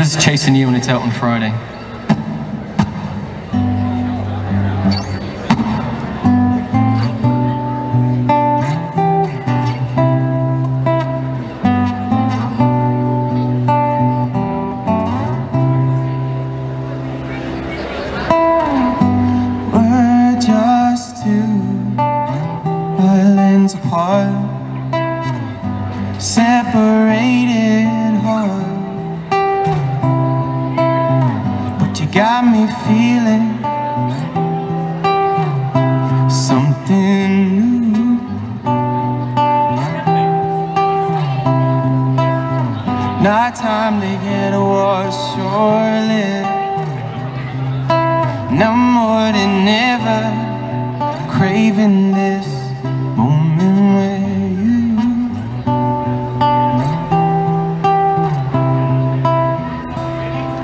This is Chasing You and it's out on Friday. Something new. Not time to get washed or live. Now more than ever, craving this moment with you.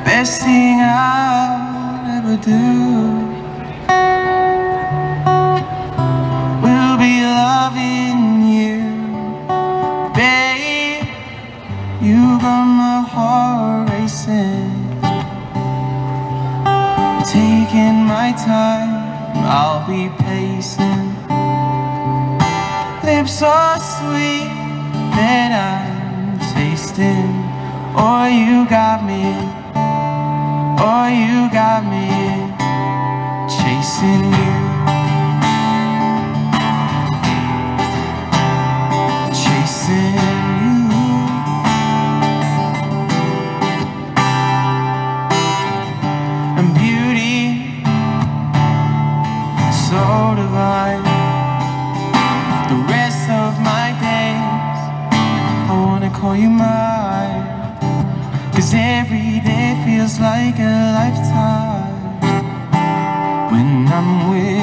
Best thing I'll do will be loving you, babe. You got my heart racing taking my time, I'll be pacing. Lips are sweet that I'm tasting. Oh, you got me, oh, you got me chasing you. Chasing you. and beauty so divine. The rest of my days, I wanna call you mine. Cause every day feels like a lifetime when I'm with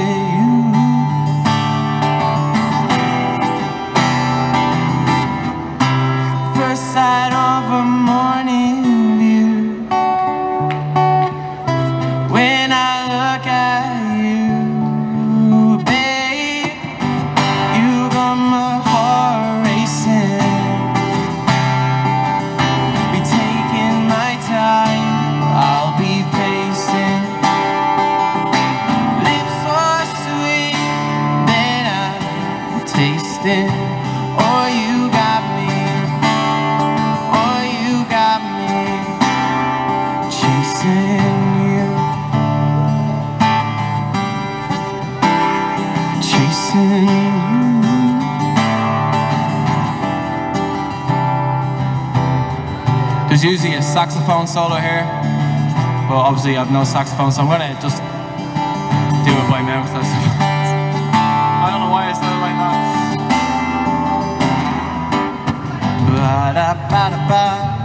tasting. Oh, you got me. Oh, you got me chasing you. chasing you. There's usually a saxophone solo here, but obviously I have no saxophone, so I'm gonna just do it by mouth. ba ba da ba.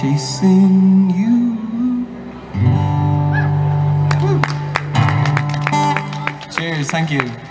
Chasing you. Cheers, thank you.